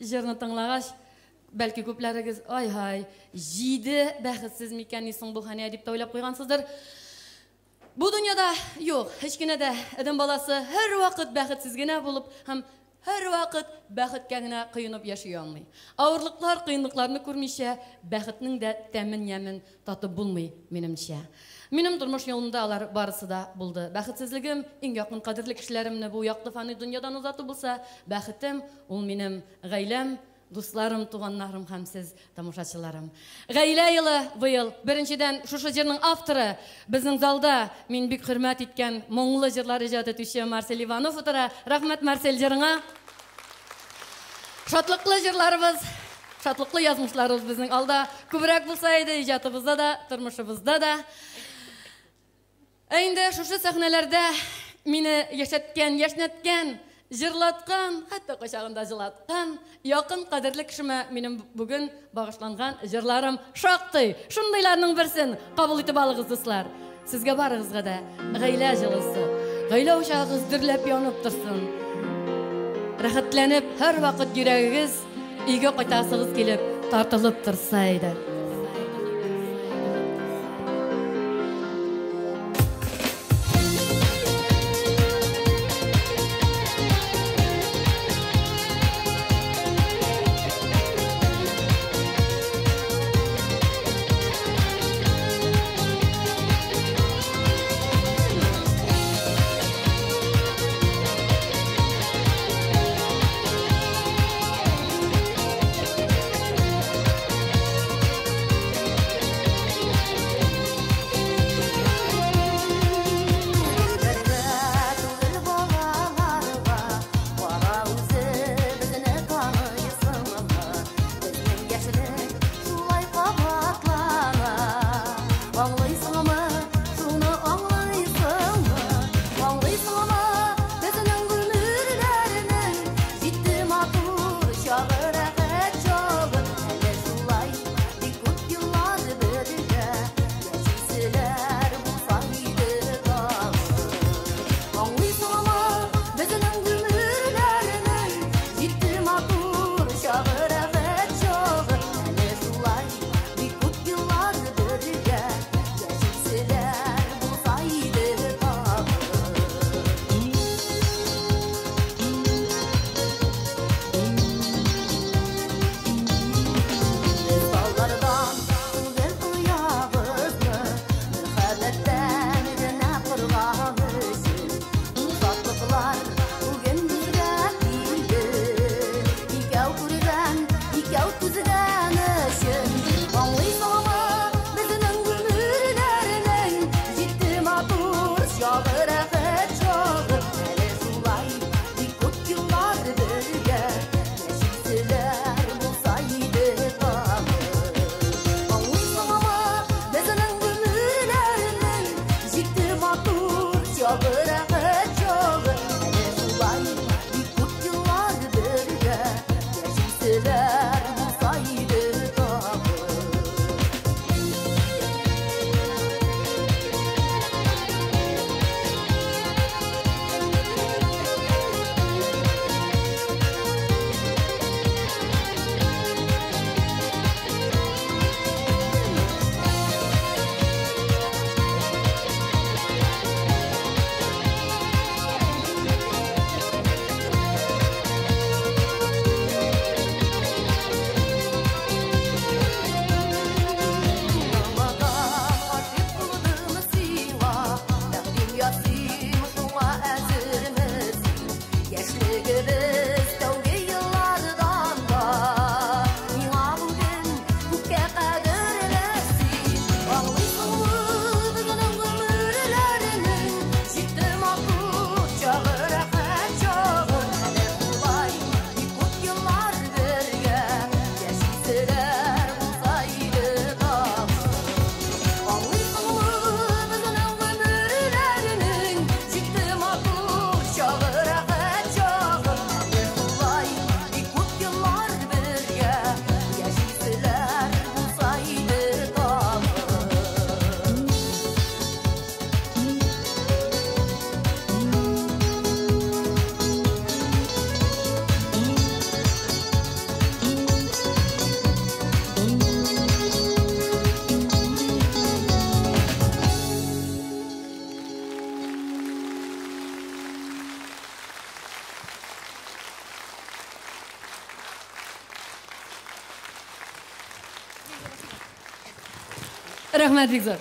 жырны тыңлагач бәлки күпләрегез ай һай җиде бәхетсез микәнни бу хәния дип тә уйлап куйгансыздыр бу дөньяда юк һеч кенә баласы һәр вакыт бәхетсез генә булып һәм һәр вакыт бәхеткә генә кыйынып яши алмый. Авырлыклар кыенлыкларны күрмичә бәхетнең дә тәмен ямен татып булмый минемчә. Минем тормыш юлында алар барысы да булды. Бәхетсезлегем иң якын кадерле кешеләремне бу якты фани дөньядан узату булса бәхетем ул минем гаиләм дусларым туганнарым һәм сез тамашачыларым. Йылы быел беренчедән шушы җырның авторы безнең залда мин бик хөрмәт иткән моңлы җырлар иҗат итүче марсель иванов утыра. Рәхмәт марсель җырыңа. Шатлыклы җырларыбыз шатлыклы язмышларыбыз безнең алда. Күбрәк булса иде иҗатыбызда да тормышыбызда да. Ә инде шушы сәхнәләрдә мине яшәткән, җырлаткан, хәтта кочагында җылаткан якын кадерле кешемә минем бүген багышланган җырларым шактый. Шундыйларның берсен кабул итеп алыгыз, дуслар. Сезгә барыгызга да гаилә җылысы, гаилә учагыгыз дөрләп янып торсын. Рәхәтләнеп һәр вакыт йөрәгегез өйгә кайтасыгыз килеп, тартылып торса listening. rahmat bekzor